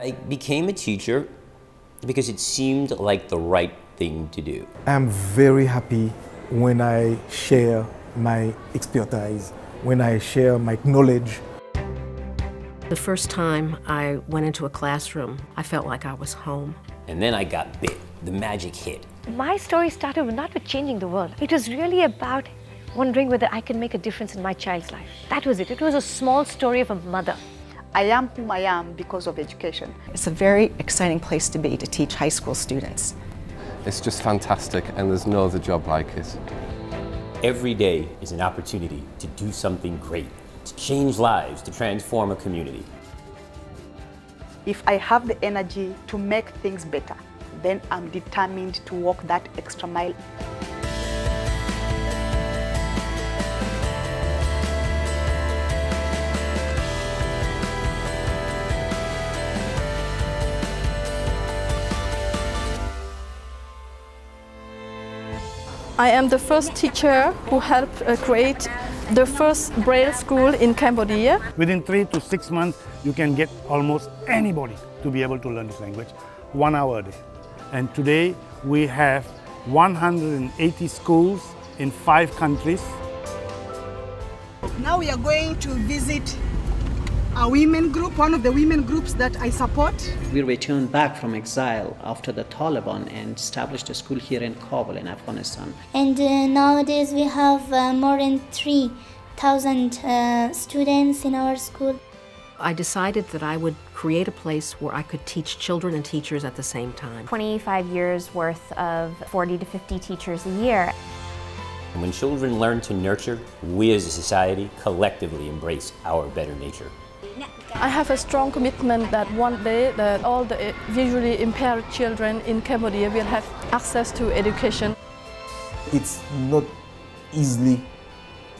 I became a teacher because it seemed like the right thing to do. I'm very happy when I share my expertise, when I share my knowledge. The first time I went into a classroom, I felt like I was home. And then I got bit. The magic hit. My story started not with changing the world. It was really about wondering whether I can make a difference in my child's life. That was it. It was a small story of a mother. I am whom I am because of education. It's a very exciting place to be to teach high school students. It's just fantastic and there's no other job like it. Every day is an opportunity to do something great, to change lives, to transform a community. If I have the energy to make things better, then I'm determined to walk that extra mile. I am the first teacher who helped uh, create the first Braille school in Cambodia. Within three to six months, you can get almost anybody to be able to learn this language, one hour a day. And today, we have 180 schools in five countries. Now we are going to visit a women group, one of the women groups that I support. We returned back from exile after the Taliban and established a school here in Kabul in Afghanistan. And uh, nowadays we have uh, more than 3,000 uh, students in our school. I decided that I would create a place where I could teach children and teachers at the same time. 25 years worth of 40 to 50 teachers a year. And when children learn to nurture, we as a society collectively embrace our better nature. I have a strong commitment that one day that all the visually impaired children in Cambodia will have access to education. It's not easily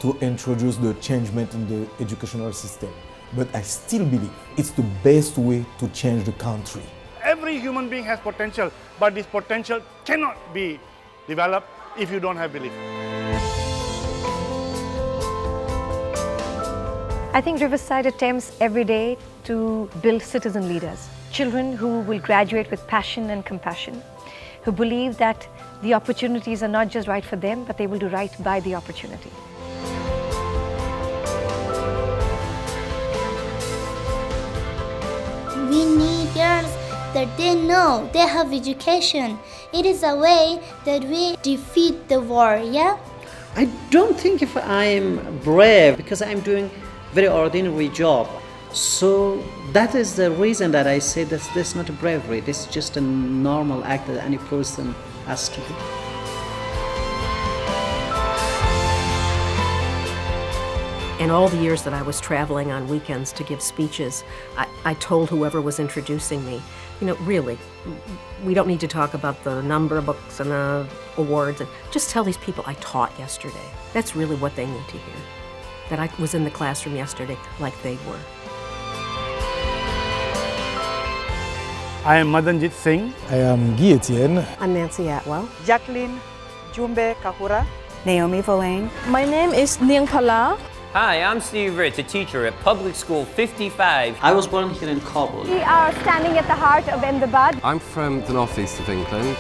to introduce the changement in the educational system, but I still believe it's the best way to change the country. Every human being has potential, but this potential cannot be developed if you don't have belief. I think Riverside attempts every day to build citizen leaders, children who will graduate with passion and compassion, who believe that the opportunities are not just right for them, but they will do right by the opportunity. We need girls that they know they have education. It is a way that we defeat the war, yeah? I don't think if I'm brave because I'm doing very ordinary job. So that is the reason that I say that this is not bravery, this is just a normal act that any person has to do. In all the years that I was traveling on weekends to give speeches, I, I, told whoever was introducing me, you know, really, we don't need to talk about the number of books and the awards. And just tell these people I taught yesterday. That's really what they need to hear that I was in the classroom yesterday like they were. I am Madenjit Singh. I am Guy Etienne. I'm Nancie Atwell. Jacqueline Jumbe Kahura. Naomi Volain. My name is Neang Phalla. Hi, I'm Steve Ritz, a teacher at Public School 55. I was born here in Kabul. We are standing at the heart of Ahmedabad. I'm from the northeast of England.